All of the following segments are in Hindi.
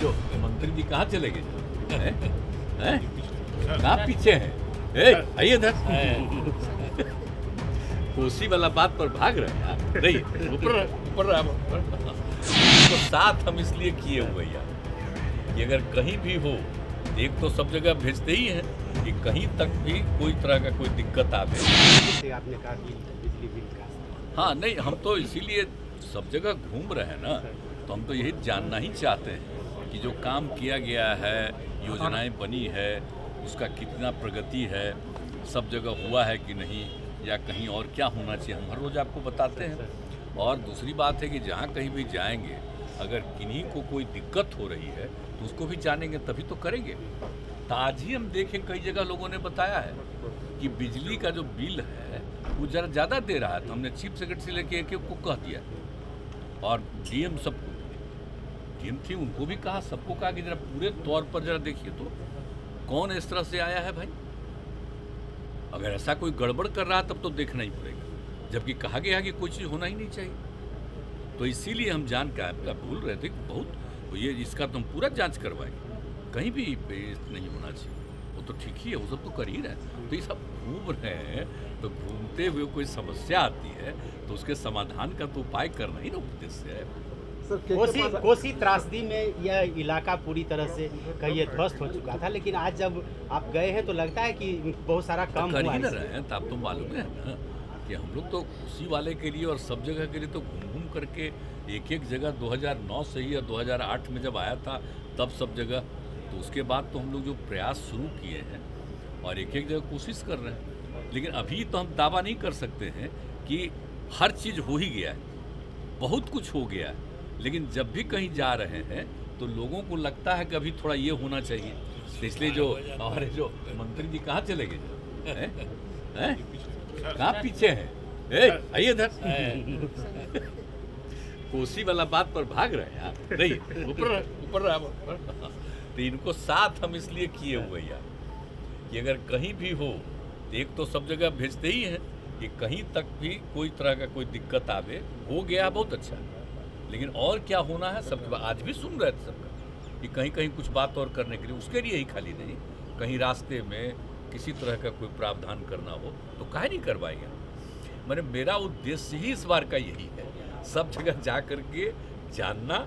जो मंत्री जी कहाँ चले गए? हैं? हैं? कहाँ पीछे हैं? आइए इधर। कोसी वाला बात पर भाग रहे हैं नहीं ऊपर ऊपर। तो साथ हम इसलिए किए हुए यार कि अगर कहीं भी हो एक तो सब जगह भेजते ही हैं कि कहीं तक भी कोई तरह का कोई दिक्कत आ जैसे आपने कहा बिजली बिल का हाँ नहीं हम तो इसीलिए सब जगह घूम रहे हैं ना। तो हम तो यही जानना ही चाहते हैं। कि जो काम किया गया है योजनाएँ बनी है उसका कितना प्रगति है सब जगह हुआ है कि नहीं या कहीं और क्या होना चाहिए हम हर रोज़ आपको बताते हैं। और दूसरी बात है कि जहाँ कहीं भी जाएँगे अगर किन्हीं को कोई दिक्कत हो रही है तो उसको भी जानेंगे तभी तो करेंगे। तो आज ही हम देखें कई जगह लोगों ने बताया है कि बिजली का जो बिल है वो जरा ज़्यादा दे रहा है। तो हमने चीफ सेक्रेटरी से लेके एक को कह दिया। और डीएम सबको डीएम थी, उनको भी कहा, सबको कहा कि जरा पूरे तौर पर जरा देखिए तो कौन इस तरह से आया है भाई? अगर ऐसा कोई गड़बड़ कर रहा तब तो देखना ही पड़ेगा। जबकि कहा गया कि कोई चीज़ होना ही नहीं चाहिए। तो इसीलिए हम जान के आपका भूल रहे थे बहुत तो ये इसका तो हम पूरा जाँच करवाएँगे। कहीं भी नहीं होना चाहिए। वो तो ठीक ही है, वो सब तो कर ही रहे तो ये सब घूम रहे हैं तो घूमते हुए कोई समस्या आती है तो उसके समाधान का तो उपाय करना ही ना उद्देश्य है। कोसी कोसी त्रासदी में यह इलाका पूरी तरह से कहिए ध्वस्त हो चुका था लेकिन आज जब आप गए हैं तो लगता है कि बहुत सारा काम कर ही ना रहे हैं तो आप तो मालूम है ना कि हम लोग तो उसी वाले के लिए और सब जगह के लिए तो घूम घूम करके एक एक जगह 2009 से ही या 2008 में जब आया था तब सब जगह। तो उसके बाद तो हम लोग जो प्रयास शुरू किए हैं और एक एक जगह कोशिश कर रहे हैं लेकिन अभी तो हम दावा नहीं कर सकते हैं कि हर चीज़ हो ही गया है बहुत कुछ हो गया है। लेकिन जब भी कहीं जा रहे हैं तो लोगों को लगता है कि अभी थोड़ा ये होना चाहिए। तो इसलिए जो हमारे जो मंत्री जी कहाँ चले गए? कहाँ पीछे हैं? आइए इधर। कोसी वाला बात पर भाग रहे हैं आप। नहीं, ऊपर ऊपर तो इनको साथ हम इसलिए किए हुए यार कि अगर कहीं भी हो, एक तो सब जगह भेजते ही हैं कि कहीं तक भी कोई तरह का कोई दिक्कत आवे, हो गया बहुत अच्छा। लेकिन और क्या होना है, सबके आज भी सुन रहे थे सबका। कि कहीं कहीं कुछ बात और करने के लिए उसके लिए ही खाली नहीं, कहीं रास्ते में किसी तरह का कोई प्रावधान करना हो तो काहे नहीं करवाएँगे? मैंने मेरा उद्देश्य ही इस बार का यही है, सब जगह जा करके जानना,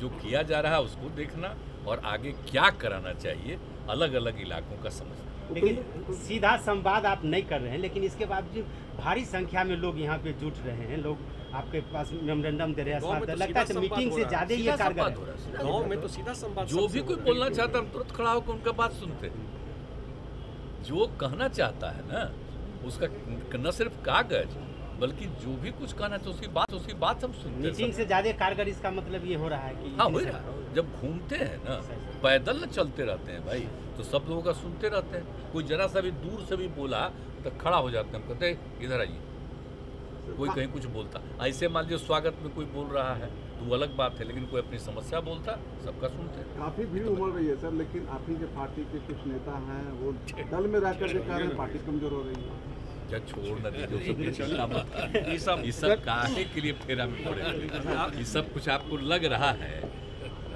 जो किया जा रहा है उसको देखना और आगे क्या कराना चाहिए अलग अलग इलाकों का समझना। लेकिन सीधा संवाद आप नहीं कर रहे हैं, लेकिन इसके बावजूद भारी संख्या में लोग यहाँ पे जुट रहे हैं, लोग आपके पास मेमोरेंडम दे रहे हैं तो लगता है तो मीटिंग से रहा है। ज़्यादा ये कारगर गाँव में तो सीधा संवाद जो भी कोई। बोलना चाहता है हम तुरंत खड़ा होकर उनका बात सुनते हैं। जो कहना चाहता है ना उसका न सिर्फ़ कागज़ बल्कि जो भी कुछ कहना चाहता है उसकी बात उसकी बात हम सुनते हैं। मीटिंग से ज़्यादा कारगर इसका मतलब ये हो रहा है कि हाँ हो रहा है। जब घूमते हैं ना पैदल न चलते रहते हैं भाई तो सब लोगों का सुनते रहते हैं। कोई जरा सा भी दूर से भी बोला तो खड़ा हो जाते हैं। हम कहते इधर आइए। कोई कहीं कुछ बोलता। ऐसे मान लीजिए स्वागत में कोई बोल रहा है तो वो अलग बात है लेकिन कोई अपनी समस्या बोलता सबका सुनते। हैं काफ़ी भीड़ उमड़ रही है सर लेकिन आप ही के पार्टी के कुछ नेता हैं वो दल में रहकर के कह रहे हैं। पार्टी कमज़ोर हो रही है। क्या छोड़ न दीजिए सब ये चिंता मत। ये सब ये सब काहे के लिए फेरा में पड़े ये सब कुछ आपको लग रहा है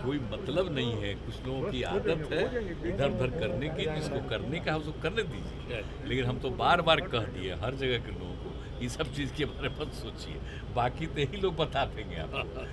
कोई मतलब नहीं है। कुछ लोगों की आदत है इधर उधर करने की जिसको करने का है उसको करने दीजिए। लेकिन हम तो बार बार कह दिए हर जगह के लोगों को। ये सब चीज़ के बारे में सोचिए। बाकी तो यही लोग बता देंगे आप।